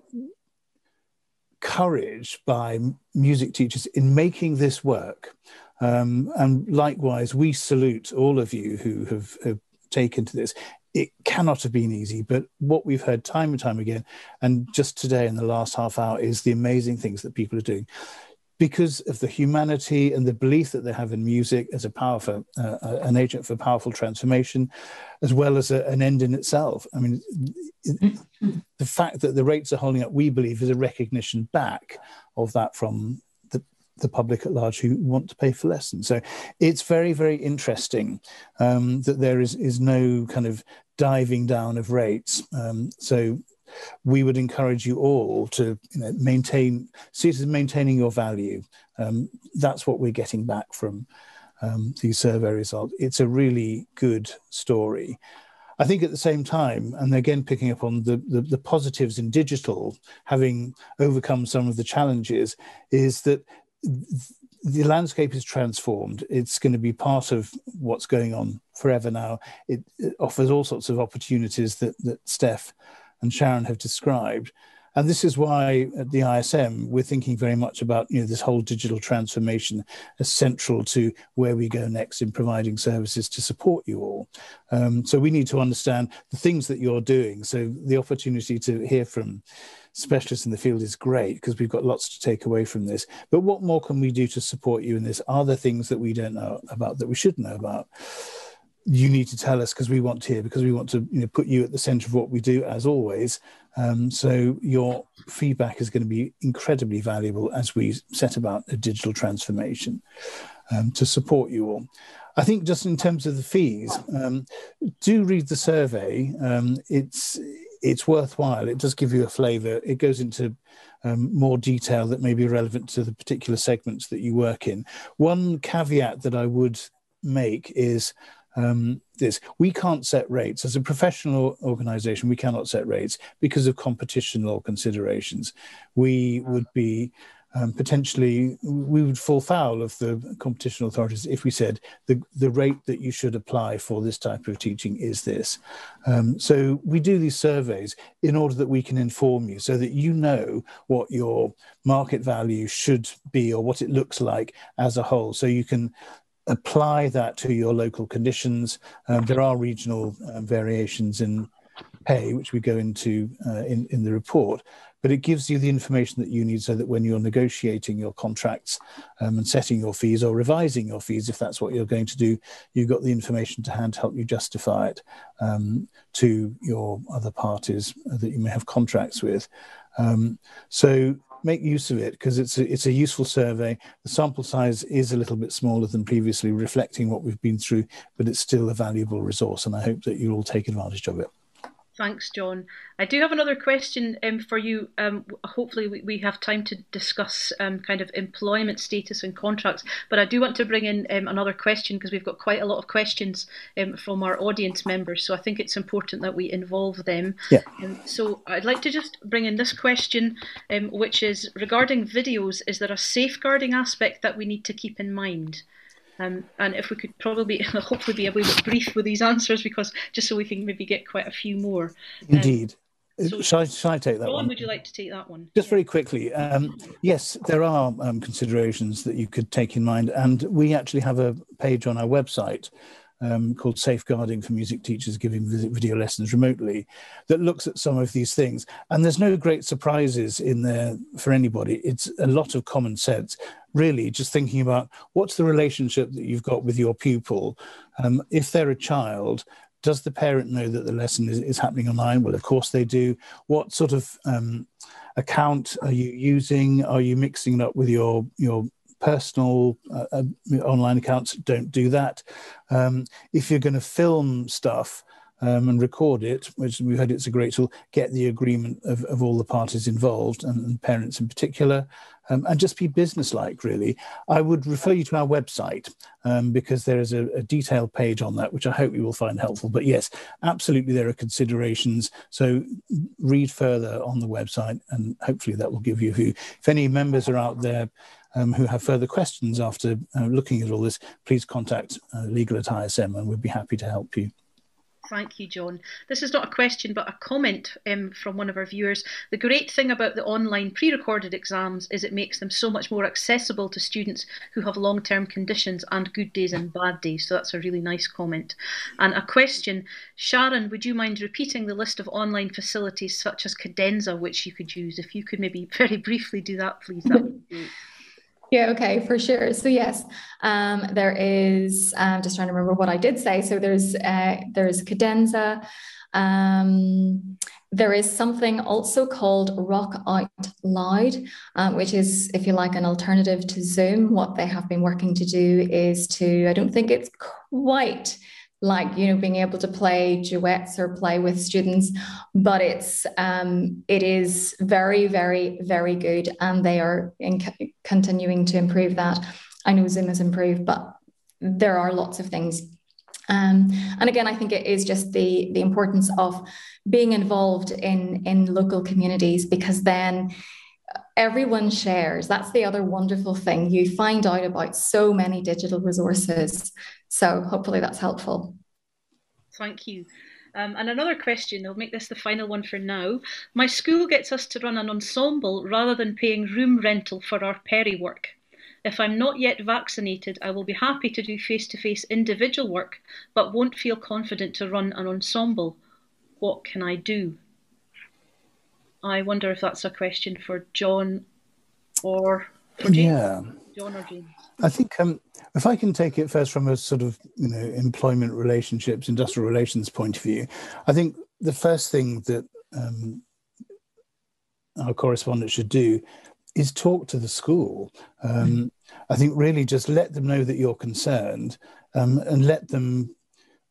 courage by music teachers in making this work. Um, and likewise, we salute all of you who have, have taken to this. It cannot have been easy, but what we've heard time and time again, and just today in the last half hour, is the amazing things that people are doing because of the humanity and the belief that they have in music as a powerful, uh, uh, an agent for powerful transformation, as well as a, an end in itself. I mean, the fact that the rates are holding up, we believe, is a recognition back of that from the, the public at large who want to pay for lessons. So it's very, very interesting um, that there is, is no kind of diving down of rates. Um, so we would encourage you all to you know, maintain, see it as maintaining your value. Um, that's what we're getting back from um, these survey results. It's a really good story. I think at the same time, and again picking up on the, the, the, positives in digital, having overcome some of the challenges, is that the landscape is transformed. It's going to be part of what's going on forever now. It, it offers all sorts of opportunities that, that Steph and Sharon have described. And this is why at the ISM we're thinking very much about you know this whole digital transformation as central to where we go next in providing services to support you all. Um, so we need to understand the things that you're doing. So the opportunity to hear from specialists in the field is great because we've got lots to take away from this. But what more can we do to support you in this? Are there things that we don't know about that we should know about? You need to tell us because we want to hear because we want to you know, put you at the center of what we do as always. Um, so your feedback is going to be incredibly valuable as we set about a digital transformation um, to support you all. I think just in terms of the fees um, do read the survey. Um, it's it's worthwhile. It does give you a flavor it goes into um, more detail that may be relevant to the particular segments that you work in. One caveat that i would make is um, this. We can't set rates. As a professional organization, we cannot set rates because of competition law considerations. We would be um, potentially, we would fall foul of the competition authorities if we said the, the rate that you should apply for this type of teaching is this. Um, so we do these surveys in order that we can inform you so that you know what your market value should be or what it looks like as a whole. So you can apply that to your local conditions. Um, there are regional uh, variations in pay, which we go into uh, in, in the report, but it gives you the information that you need so that when you're negotiating your contracts um, and setting your fees or revising your fees, if that's what you're going to do, you've got the information to hand to help you justify it um, to your other parties that you may have contracts with. Um, so make use of it because it's a, it's a useful survey. The sample size is a little bit smaller than previously, reflecting what we've been through, but it's still a valuable resource, and I hope that you'll all take advantage of it. Thanks, John. I do have another question um, for you. Um, hopefully, we, we, have time to discuss um, kind of employment status and contracts. But I do want to bring in um, another question because we've got quite a lot of questions um, from our audience members. So I think it's important that we involve them. Yeah. Um, so I'd like to just bring in this question, which is regarding videos. Is there a safeguarding aspect that we need to keep in mind? Um, and if we could probably, hopefully, be a wee bit brief with these answers, because just so we can maybe get quite a few more. Um, Indeed. So, shall, I, shall I take that one? would you like to take that one? Just very quickly, um, yes, there are um, considerations that you could take in mind, and we actually have a page on our website um, called Safeguarding for Music Teachers Giving Video Lessons Remotely that looks at some of these things. And there's no great surprises in there for anybody. It's a lot of common sense, really, just thinking about what's the relationship that you've got with your pupil. Um, if they're a child, does the parent know that the lesson is, is, happening online? Well, of course they do. What sort of um, account are you using? Are you mixing it up with your your personal uh, uh, online accounts don't do that. Um, if you're going to film stuff um, and record it, which we've heard it's a great tool, get the agreement of, of all the parties involved and, and parents in particular, um, and just be businesslike, really. I would refer you to our website um, because there is a, a, detailed page on that, which I hope you will find helpful. But yes, absolutely, there are considerations. So read further on the website, and hopefully that will give you a view. If any members are out there um, who have further questions after uh, looking at all this, please contact uh, legal at ISM and we'd be happy to help you. Thank you, John. This is not a question, but a comment um, from one of our viewers. The great thing about the online pre recorded exams is it makes them so much more accessible to students who have long term conditions and good days and bad days. So that's a really nice comment. And a question Sharon, would you mind repeating the list of online facilities such as Cadenza which you could use? If you could maybe very briefly do that, please, that would be. Yeah, okay, for sure. So yes, um, there is. I'm just trying to remember what I did say. So there's uh, there's cadenza. Um, there is something also called Rock Out Loud, um, which is, if you like, an alternative to Zoom. What they have been working to do is to, I don't think it's quite like you know being able to play duets or play with students but it's um, it is very very very good and they are in, continuing to improve that. I know zoom has improved but there are lots of things. Um, and again i think it is just the the importance of being involved in in local communities because then everyone shares that's the other wonderful thing you find out about so many digital resources so hopefully that's helpful. Thank you. Um, and another question, I'll make this the final one for now. My school gets us to run an ensemble rather than paying room rental for our peri work. If I'm not yet vaccinated, I will be happy to do face to face individual work, but won't feel confident to run an ensemble. What can I do? I wonder if that's a question for John or for. Yeah. John or James. I think um, if I can take it first from a sort of you know employment relationships, industrial relations point of view, I think the first thing that um, our correspondent should do is talk to the school. Um, I think really just let them know that you're concerned um, and let them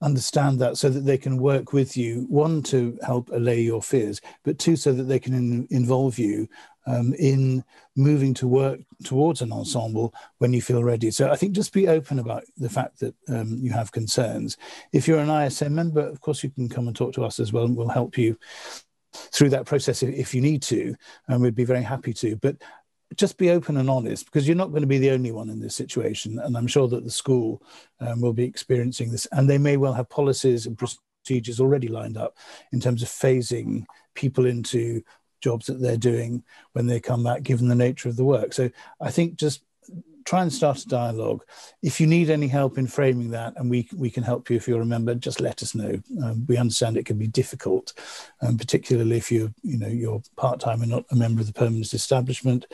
understand that so that they can work with you one to help allay your fears but two so that they can in, involve you um, in moving to work towards an ensemble when you feel ready. So I think just be open about the fact that um, you have concerns. If you're an ISM member, of course, you can come and talk to us as well, and we'll help you through that process if you need to, and we'd be very happy to. But just be open and honest because you're not going to be the only one in this situation. And I'm sure that the school um, will be experiencing this, and they may well have policies and procedures already lined up in terms of phasing people into jobs that they're doing when they come back, given the nature of the work. So I think just try and start a dialogue. If you need any help in framing that, and we we can help you if you're a member, just let us know. Um, we understand it can be difficult, um, particularly if you're you know you're part time and not a member of the permanent establishment.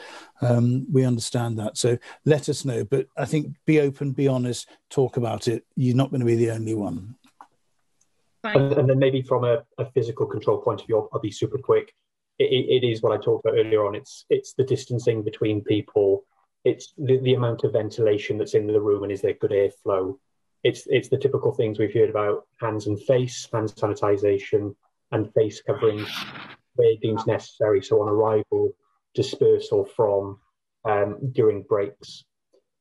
Um, we understand that, so let us know. But I think be open, be honest, talk about it. You're not going to be the only one. And, and, then maybe from a, a, physical control point of view, I'll, I'll be super quick it, it is what I talked about earlier on. It's it's the distancing between people. It's the, the amount of ventilation that's in the room and is there good airflow. It's it's the typical things we've heard about hands and face, hand sanitization, and face coverings where deems necessary. So on arrival, dispersal from um, during breaks,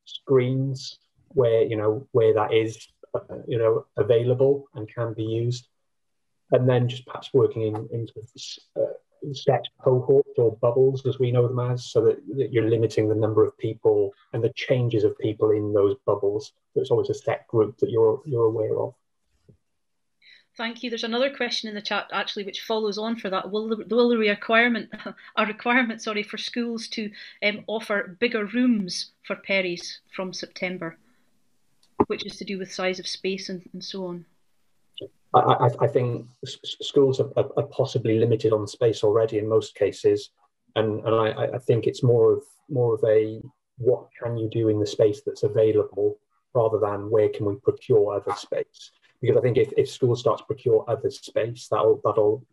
screens where you know where that is uh, you know available and can be used, and then just perhaps working in into uh, set cohorts or bubbles, as we know them as, so that, that, you're limiting the number of people and the changes of people in those bubbles. So it's always a set group that you're you're aware of. Thank you. There's another question in the chat actually, which follows on for that. Will the, will the requirement, a requirement, sorry, for schools to um, offer bigger rooms for peris from September, which is to do with size of space and, and so on? I, I, think schools are, are, possibly limited on space already in most cases, and, and I, I think it's more of more of a what can you do in the space that's available rather than where can we procure other space because I think if, if schools start to procure other space, that'll that'll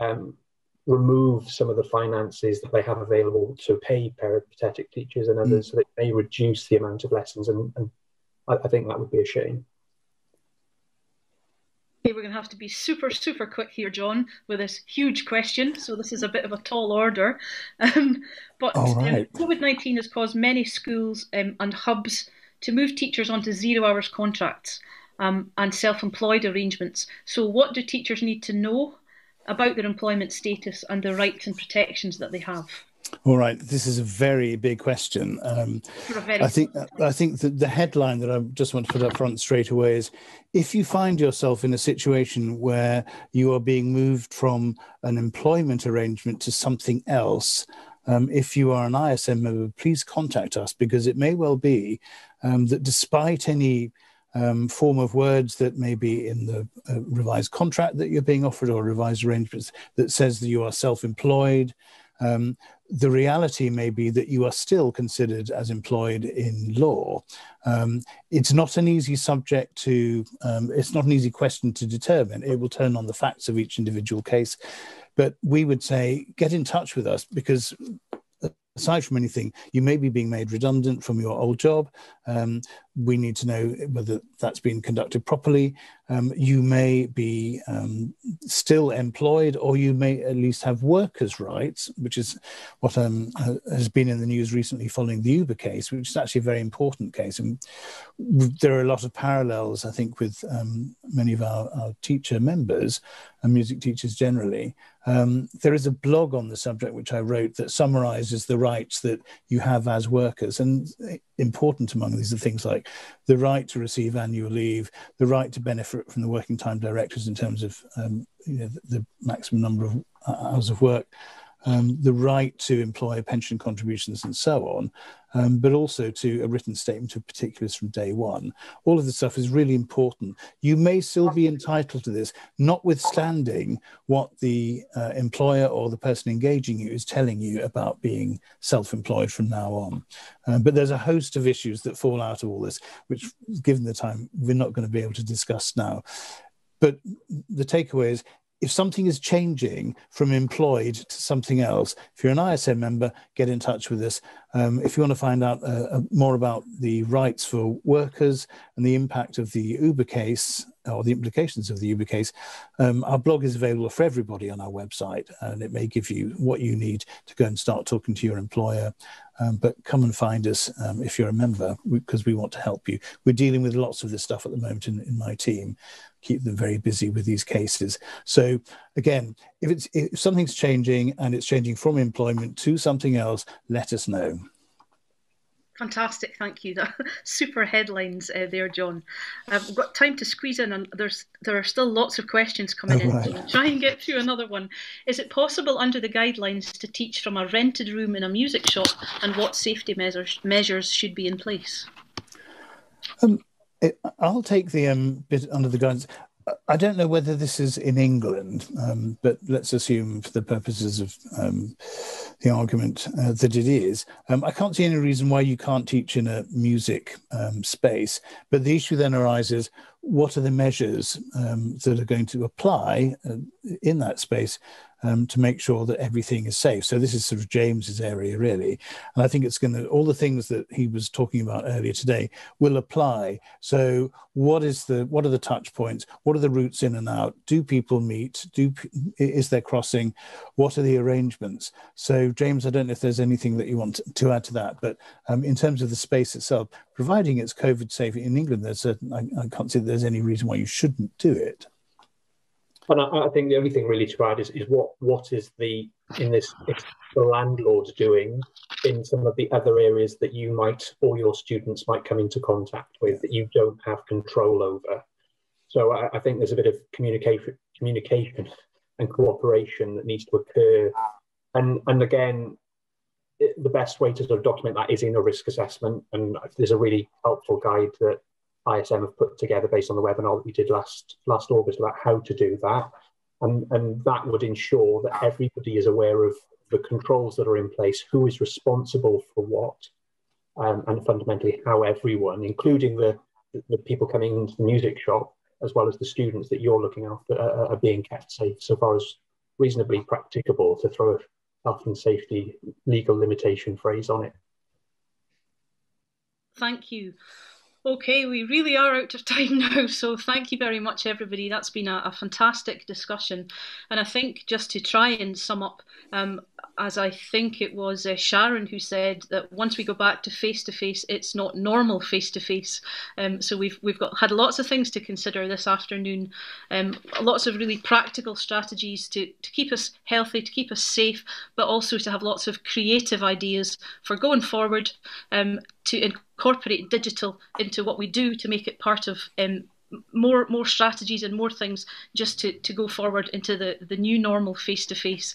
um, remove some of the finances that they have available to pay peripatetic teachers and others, mm. so that may reduce the amount of lessons, and, and I, I, think that would be a shame. Okay, we're going to have to be super, super quick here, John, with this huge question. So this is a bit of a tall order. Um, but um, right. um, COVID-19 has caused many schools um, and hubs to move teachers onto zero hours contracts um, and self employed arrangements. So, what do teachers need to know about their employment status and the rights and protections that they have? All right, this is a very big question. Um, I think I think that the headline that I just want to put up front straight away is: if you find yourself in a situation where you are being moved from an employment arrangement to something else, um, if you are an ISM member, please contact us because it may well be um, that despite any um, form of words that may be in the uh, revised contract that you're being offered or revised arrangements that says that you are self-employed. Um, the reality may be that you are still considered as employed in law. Um, it's not an easy subject to, um, it's not an easy question to determine. It will turn on the facts of each individual case. But we would say get in touch with us because aside from anything, you may be being made redundant from your old job. Um, we need to know whether that's been conducted properly. Um, you may be um, still employed, or you may at least have workers' rights, which is what um, has been in the news recently following the Uber case, which is actually a very important case. And there are a lot of parallels, I think, with um, many of our, our teacher members and music teachers generally. Um, there is a blog on the subject which I wrote that summarizes the rights that you have as workers. And important among these are things like the right to receive annual leave, the right to benefit from the working time directives in terms of um, you know, the, the maximum number of hours of work, um, the right to employ pension contributions and so on, um, but also to a written statement of particulars from day one. All of this stuff is really important. You may still be entitled to this, notwithstanding what the uh, employer or the person engaging you is telling you about being self employed from now on. Um, but there's a host of issues that fall out of all this, which, given the time, we're not going to be able to discuss now. But the takeaway is if something is changing from employed to something else, if you're an ISM member, get in touch with us. Um, if you want to find out uh, uh, more about the rights for workers and the impact of the Uber case or the implications of the Uber case, um, our blog is available for everybody on our website, and it may give you what you need to go and start talking to your employer. Um, but come and find us um, if you're a member because we want to help you. We're dealing with lots of this stuff at the moment in, in my team, keep them very busy with these cases. So again, if it's if something's changing and it's changing from employment to something else, let us know. Fantastic, thank you. Super headlines uh, there, John. Uh, we've got time to squeeze in, and there's there are still lots of questions coming oh, in. try and get through another one. Is it possible under the guidelines to teach from a rented room in a music shop, and what safety measures measures should be in place? Um, I'll take the um, bit under the guidance. I don't know whether this is in England, um, but let's assume for the purposes of um, the argument uh, that it is. Um, I can't see any reason why you can't teach in a music um, space, but the issue then arises what are the measures um, that are going to apply uh, in that space um, to make sure that everything is safe. So this is sort of James's area really, and I think it's going to all the things that he was talking about earlier today will apply. So what is the what are the touch points? What are the routes in and out? Do people meet? Do is there crossing? What are the arrangements? So James, I don't know if there's anything that you want to add to that, but um, in terms of the space itself, providing it's COVID safe in England, there's certain I, I can't see there's any reason why you shouldn't do it. And I, I, think the only thing really to add is, is what what is the in this the landlord doing in some of the other areas that you might or your students might come into contact with that you don't have control over. So I, I think there's a bit of communication, communication and cooperation that needs to occur. And and again, it, the best way to sort of document that is in a risk assessment. And there's a really helpful guide that ISM have put together based on the webinar that we did last last August about how to do that. And, and that would ensure that everybody is aware of the controls that are in place, who is responsible for what, um, and fundamentally how everyone, including the, the people coming into the music shop, as well as the students that you're looking after, uh, are being kept safe so far as reasonably practicable to throw a health and safety legal limitation phrase on it. Thank you. Okay, we really are out of time now, so thank you very much, everybody. That's been a, a fantastic discussion. And I think just to try and sum up, um, as I think it was uh, Sharon who said that once we go back to face to face, it's not normal face to face. So we've we've got had lots of things to consider this afternoon, um, lots of really practical strategies to to keep us healthy, to keep us safe, but also to have lots of creative ideas for going forward. Um, to incorporate digital into what we do to make it part of um, more more strategies and more things just to, to go forward into the, the new normal face to face.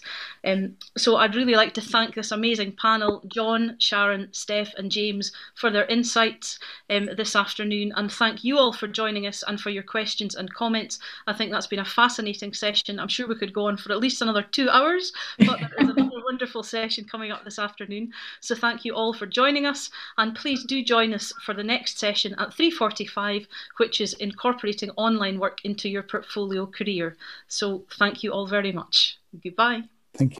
So I'd really like to thank this amazing panel, John, Sharon, Steph, and James, for their insights um, this afternoon, and thank you all for joining us and for your questions and comments. I think that's been a fascinating session. I'm sure we could go on for at least another two hours, but there is another wonderful session coming up this afternoon. So thank you all for joining us, and please do join us for the next session at 3:45, which is incorporating online work into your portfolio career. So thank you all very much. Goodbye. Thank you.